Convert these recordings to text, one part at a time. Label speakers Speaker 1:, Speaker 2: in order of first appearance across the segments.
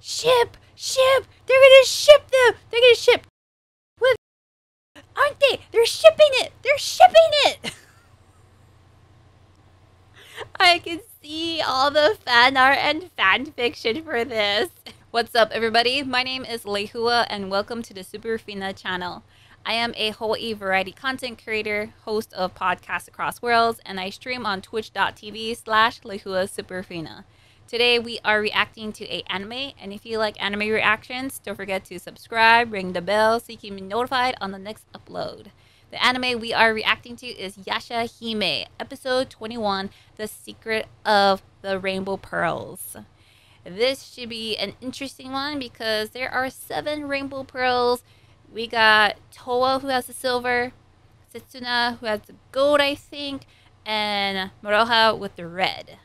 Speaker 1: Ship! Ship! They're gonna ship them! They're gonna ship with aren't they? They're shipping it! They're shipping it! I can see all the fan art and fan fiction for this. What's up everybody? My name is Lehua and welcome to the Superfina channel. I am a Hawaii variety content creator, host of podcasts across worlds, and I stream on twitch.tv slash Lehua Superfina. Today we are reacting to a anime, and if you like anime reactions, don't forget to subscribe, ring the bell so you can be notified on the next upload. The anime we are reacting to is Yashahime, episode 21, The Secret of the Rainbow Pearls. This should be an interesting one because there are seven rainbow pearls. We got Towa who has the silver, Setsuna who has the gold, I think, and Moroha with the red.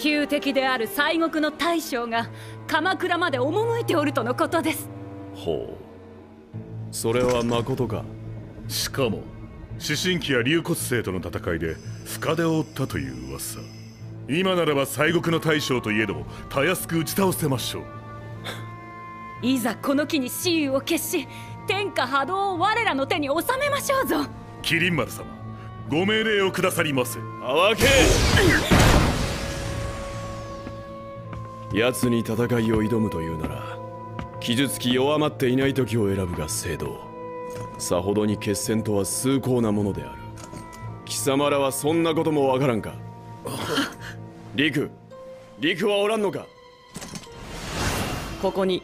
Speaker 2: 旧敵である西国の大将が鎌倉まで赴いておるとのことです。
Speaker 3: ほう。それはまことか。しかも思春期や龍骨星との戦いで深手を負ったという噂。今ならば西国の大将といえどもたやすく打ち倒せましょう。
Speaker 2: いざこの機に雌雄を決し天下波動を我らの手に収めましょうぞ。
Speaker 3: 麒麟丸様ご命令をくださりませ。
Speaker 4: あわけ奴に戦いを挑むというなら傷つき弱まっていない時を選ぶが正道さほどに決戦とは崇高なものである。貴様らはそんなこともわからんか。陸陸はおらんのか。
Speaker 5: ここに。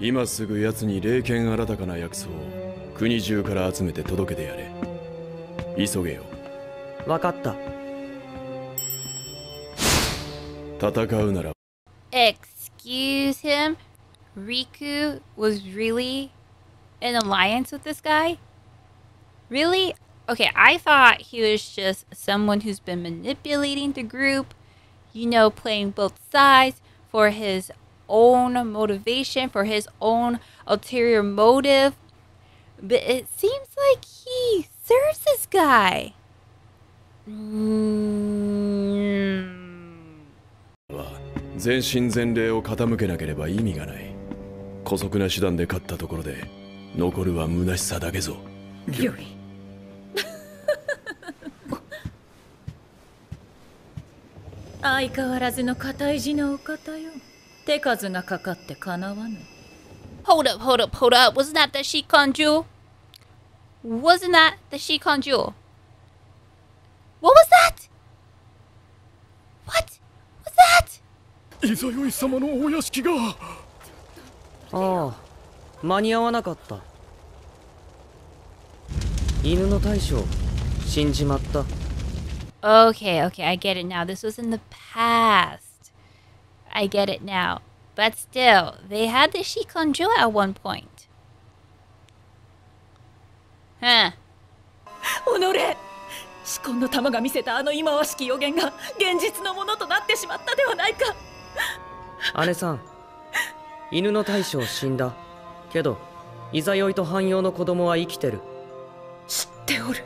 Speaker 4: 今すぐ奴に霊剣新たかな薬草を国中から集めて届けてやれ。急げよ。
Speaker 5: 分かった
Speaker 1: Excuse him? Riku was really in alliance with this guy? Really? Okay, I thought he was just someone who's been manipulating the group, you know, playing both sides for his own motivation, for his own ulterior motive. But it seems like he serves this guy. Mm.
Speaker 4: は全身全霊を傾けなければ意味がない姑息な手段で勝ったところで残るは虚しさだけぞ
Speaker 2: よい相変わらずの固い地のお方よ手数がかかってかなわぬ
Speaker 1: Hold up, hold up, hold up. Wasn't that the Shikon jewel? Wasn't that the Shikon jewel? What was that? What was
Speaker 3: ざよい様のお屋敷が
Speaker 5: ああ間に合わなかった犬の大将死んじまった
Speaker 1: Okay, okay, I get it now. This was in the past. I get it now. But still, they had the Shikon jewel at one point. Huh.
Speaker 2: 己至根の玉が見せたあの忌まわしき予言が現実のものとなってしまったではないか
Speaker 5: 姉さん。犬の大将死んだ。けどいざよいと汎用の子供は生きてる。
Speaker 2: 知っておる。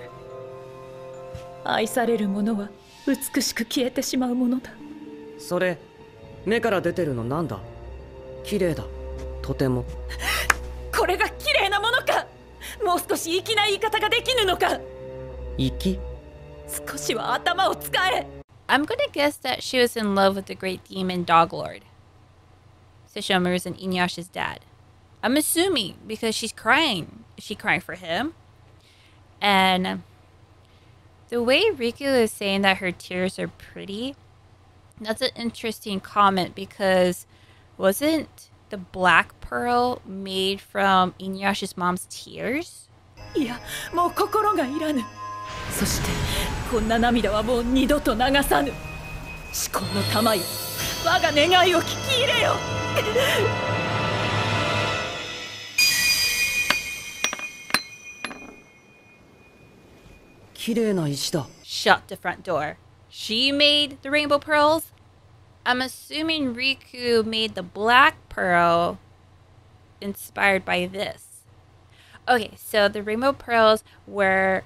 Speaker 2: 愛される者は美しく消えてしまうものだ。
Speaker 5: それ目から出てるのなんだ？綺麗だ。とても。
Speaker 2: これが綺麗なものか？もう少し粋な言い方ができぬのか？
Speaker 5: 粋？
Speaker 2: 少しは頭を使え。
Speaker 1: I'm gonna guess that she was in love with the great demon Dog Sesshomaru's and Inuyasha's dad. I'm assuming because she's crying. Is she crying for him? And the way Riku is saying that her tears are pretty, that's an interesting comment because wasn't the black pearl made from Inuyasha's mom's tears?
Speaker 5: Yeah,
Speaker 1: Shut the front door. She made the rainbow pearls? I'm assuming Riku made the black pearl inspired by this. Okay, so the rainbow pearls were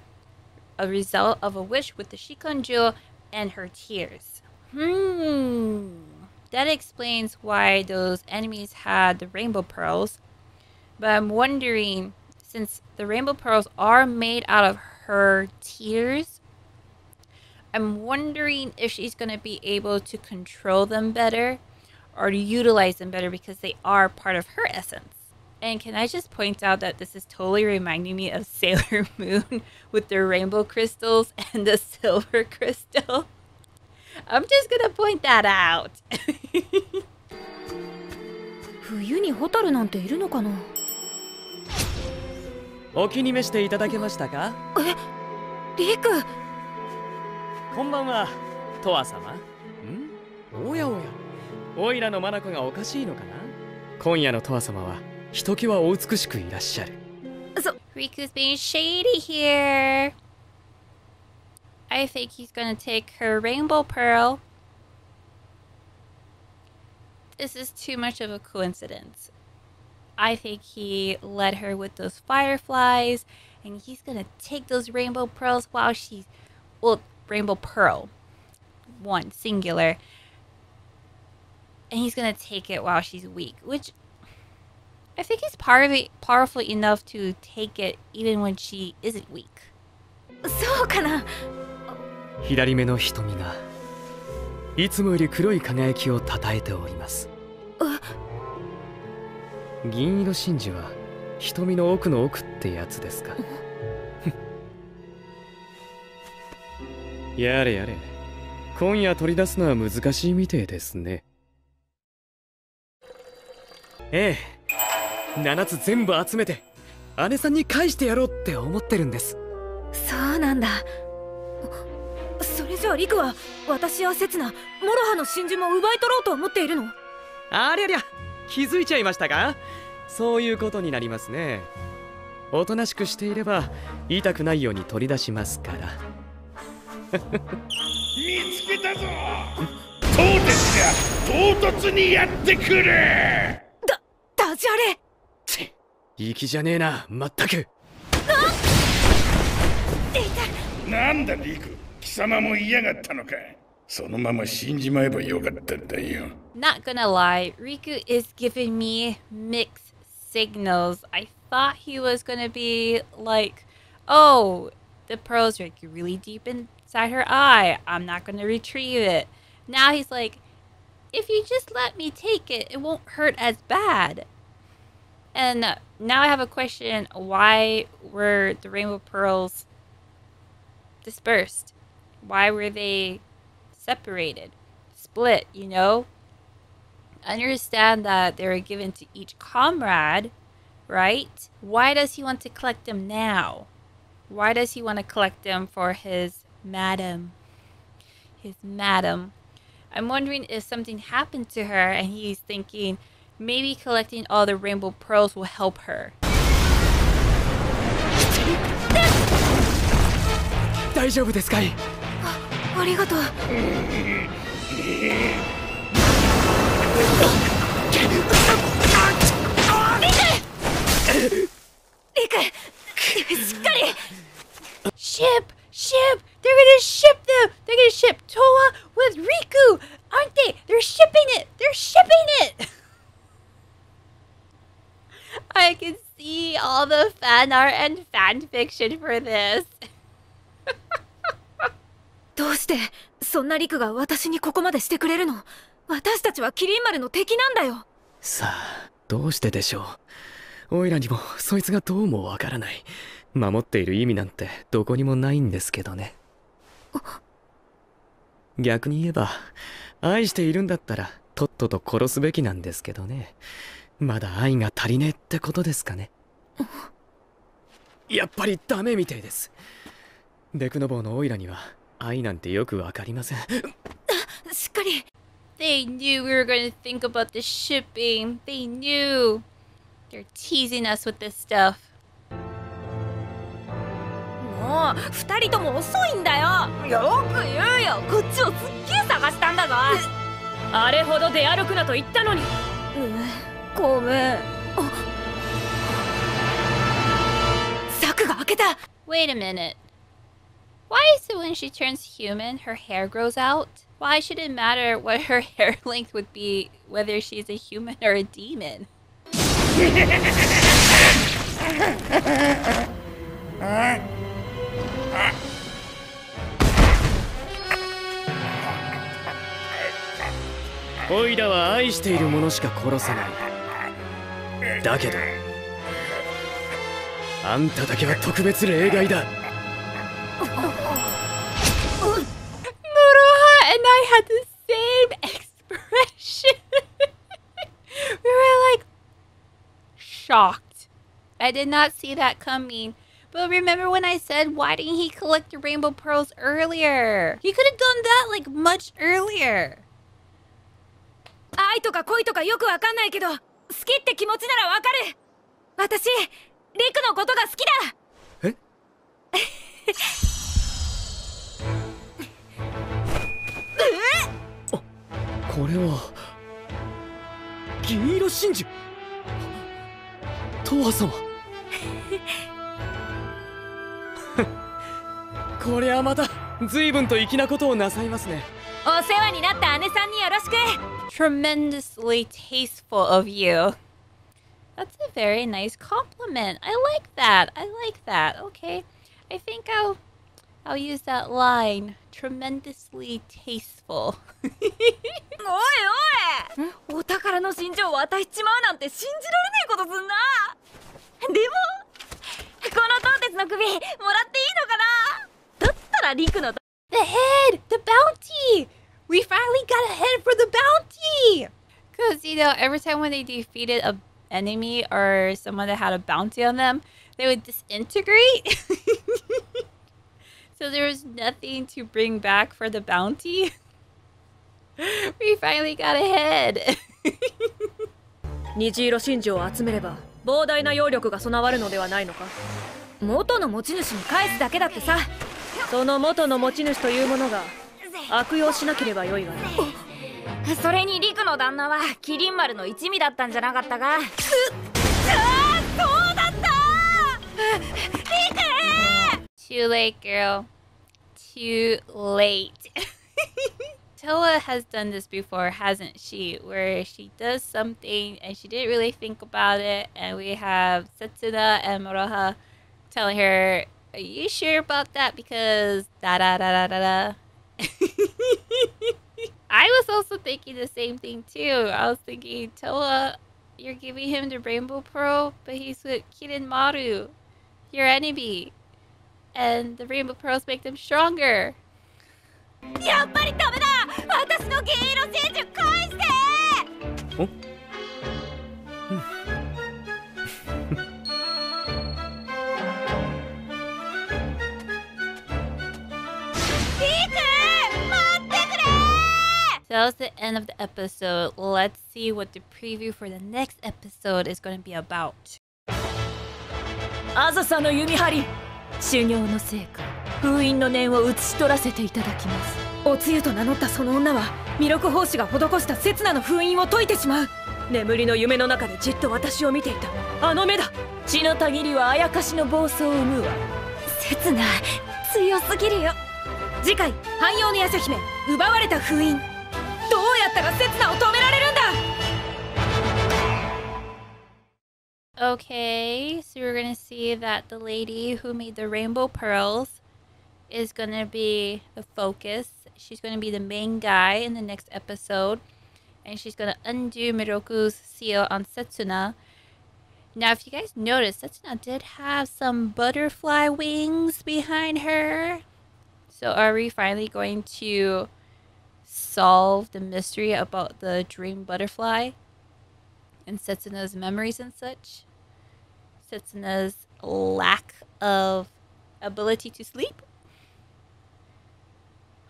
Speaker 1: a result of a wish with the Shikon jewel and her tears. Hmm. That explains why those enemies had the rainbow pearls. But I'm wondering, since the rainbow pearls are made out of her tears, I'm wondering if she's going to be able to control them better or utilize them better because they are part of her essence. And can I just point out that this is totally reminding me of Sailor Moon with the rainbow crystals and the silver crystal? I'm just gonna point that out.
Speaker 2: 冬にホタルなんているのかな？
Speaker 5: お気に召していただけましたか？
Speaker 2: リク。
Speaker 5: こんばんはトワ様。ん？おやおや。オイラのマナコがおかしいのかな？今夜のトワ様はひときわお美しくいらっしゃる。
Speaker 1: Riku's being shady here. I think he's gonna take her rainbow pearl. This is too much of a coincidence. I think he led her with those fireflies, and he's gonna take those rainbow pearls while she's. Well, rainbow pearl. One, singular. And he's gonna take it while she's weak, which I think he's part of it powerful enough to take it even when she isn't weak.
Speaker 2: そうかな
Speaker 5: 左目の瞳がいつもより黒い輝きをたたえております。銀色真珠は瞳の奥の奥ってやつですか。やれやれ。今夜取り出すのは難しいみてえですね。ええ。7つ全部集めて姉さんに返してやろうって思ってるんです。
Speaker 2: そうなんだそれじゃあリクは私や刹那モロハの真珠も奪い取ろうと思っているの。
Speaker 5: ありゃりゃ気づいちゃいましたか？そういうことになりますね。おとなしくしていれば痛くないように取り出しますから。
Speaker 3: 見つけたぞ！当鉄が唐突にやってくる
Speaker 2: だダジャレ！
Speaker 5: ち粋じゃねえなまったく。
Speaker 3: なんだリク。貴様も嫌がったのかそのまま死んじまえばよかったんだよ
Speaker 1: Not gonna lie, Riku is giving me mixed signals. I thought he was gonna be like, oh, the pearls are like really deep inside her eye. I'm not gonna retrieve it. Now he's like, if you just let me take it, it won't hurt as bad. And uh, now I have a question why were the rainbow pearls dispersed? Why were they separated? Split, you know? I understand that they were given to each comrade, right? Why does he want to collect them now? Why does he want to collect them for his madam? His madam. I'm wondering if something happened to her and he's thinking maybe collecting all the rainbow pearls will help her.
Speaker 5: 大丈夫ですかい
Speaker 1: Ship! Ship! They're gonna ship them! They're gonna ship Towa with Riku! Aren't they? They're shipping it! They're shipping it! I can see all the fan art and fan fiction for this.
Speaker 2: どうしてそんなリクが私にここまでしてくれるの？私たちはキリン丸の敵なんだよ。
Speaker 5: さあどうしてでしょう？オイラにもそいつがどうもわからない。守っている意味なんてどこにもないんですけどね。逆に言えば愛しているんだったらとっとと殺すべきなんですけどね。まだ愛が足りねえってことですかね。やっぱりダメみてえです。デクノボーのオイラには愛なんてよくわかりません
Speaker 2: しっかり
Speaker 1: They knew we were going to think about the shipping. They knew. They're teasing us with this stuff.
Speaker 2: もう二人とも遅いんだよよく言うよこっちをすっげえ探したんだぞあれほど出歩くなと言ったのにごめん柵が開けた
Speaker 1: Wait a minute. Why is it when she turns human, her hair grows out? Why should it matter what her hair length would be, whether she's a human or a demon?
Speaker 5: オイラは愛しているものしか殺さないだけどあんただけは特別例外だ
Speaker 1: I had the same expression. we were like shocked. I did not see that coming. But remember when I said, why didn't he collect the rainbow pearls earlier? He could have done that like much earlier.
Speaker 2: 愛とか恋とかよくわかんないけど好きって気持ちならわかる私リクのことが好きだ
Speaker 5: え これは銀色真珠トワ様こりゃまた随分と粋なことをなさいますね
Speaker 2: お世話になった姉さんによろしく
Speaker 1: Tremendously tasteful of you. That's a very nice compliment. I like that. I like that. Okay. I think I'll I'll use that line. Tremendously tasteful.
Speaker 2: おいおいお宝の真珠を渡しちまうなんて信じられねえことすんなでもこの東鉄の首もらっていいのかなだったらリクの
Speaker 1: The head! The bounty! We finally got a head for the bounty! Because, you know, every time when they defeated a enemy or someone that had a bounty on them, they would disintegrate. so there was nothing to bring back for the bounty? we finally got a head.
Speaker 2: 虹色真珠を集めれば膨大な揚力が備わるのではないのか？元の持ち主に返すだけだってさ。その元の持ち主というものが悪用しなければよいがね。それにリクの旦那はキリン丸の一味だったんじゃなかったか？ああそうだった
Speaker 1: Too late, girl. Too late. Towa has done this before, hasn't she? Where she does something and she didn't really think about it, and we have Setsuna and Moroha telling her, Are you sure about that? Because da da da da da da. I was also thinking the same thing too. I was thinking, Towa, you're giving him the Rainbow Pearl, but he's with Kirinmaru, your enemy And the Rainbow Pearls make them stronger.
Speaker 2: やっぱりダメだ私の銀色真珠返してリク待ってくれ
Speaker 1: So that was the end of the episode. Let's see what the preview for the next episode is going to be about.
Speaker 2: あざさの弓張り 修行の成果封印の念を写し取らせていただきます。おつゆと名乗ったその女は弥勒法師が施した刹那の封印を解いてしまう。眠りの夢の中でじっと私を見ていた。あの目だ。血のたぎりはあやかしの暴走を生むわ。刹那強すぎるよ。次回汎用の夜叉姫奪われた封印。どうやったら刹那を止められる
Speaker 1: Okay, so we're going to see that the lady who made the rainbow pearls is going to be the focus. She's going to be the main guy in the next episode. And she's going to undo Miroku's seal on Setsuna. Now, if you guys noticed, Setsuna did have some butterfly wings behind her. So, are we finally going to solve the mystery about the dream butterfly and Setsuna's memories and such? Setsuna's lack of ability to sleep?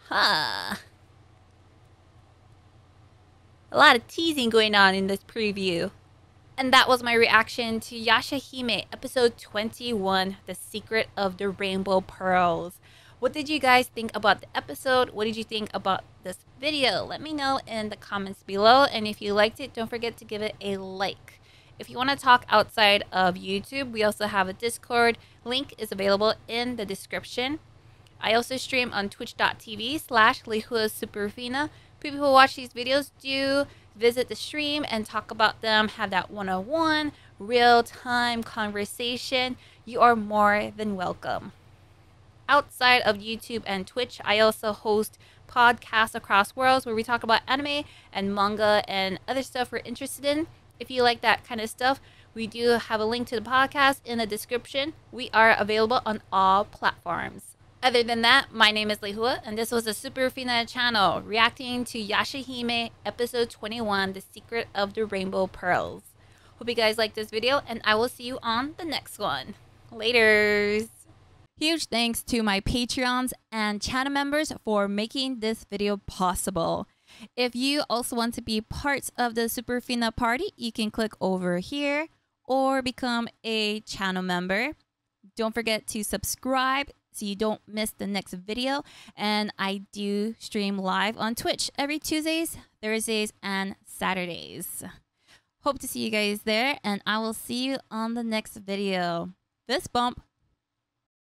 Speaker 1: Huh. A lot of teasing going on in this preview. And that was my reaction to Yashahime episode 21 The Secret of the Rainbow Pearls. What did you guys think about the episode? What did you think about this video? Let me know in the comments below. And if you liked it, don't forget to give it a like. If you want to talk outside of YouTube, we also have a Discord. Link is available in the description. I also stream on twitch.tv slash Superfina. People who watch these videos do visit the stream and talk about them, have that one on one, real time conversation. You are more than welcome. Outside of YouTube and Twitch, I also host podcasts across worlds where we talk about anime and manga and other stuff we're interested in. If you like that kind of stuff, we do have a link to the podcast in the description. We are available on all platforms. Other than that, my name is Lehua, and this was the Superfina channel reacting to Yashahime episode 21, The Secret of the Rainbow Pearls. Hope you guys like this video, and I will see you on the next one. Laters! Huge thanks to my Patreons and channel members for making this video possible. If you also want to be part of the Superfina party, you can click over here or become a channel member. Don't forget to subscribe so you don't miss the next video. And I do stream live on Twitch every Tuesdays, Thursdays, and Saturdays. Hope to see you guys there, and I will see you on the next video. This bump.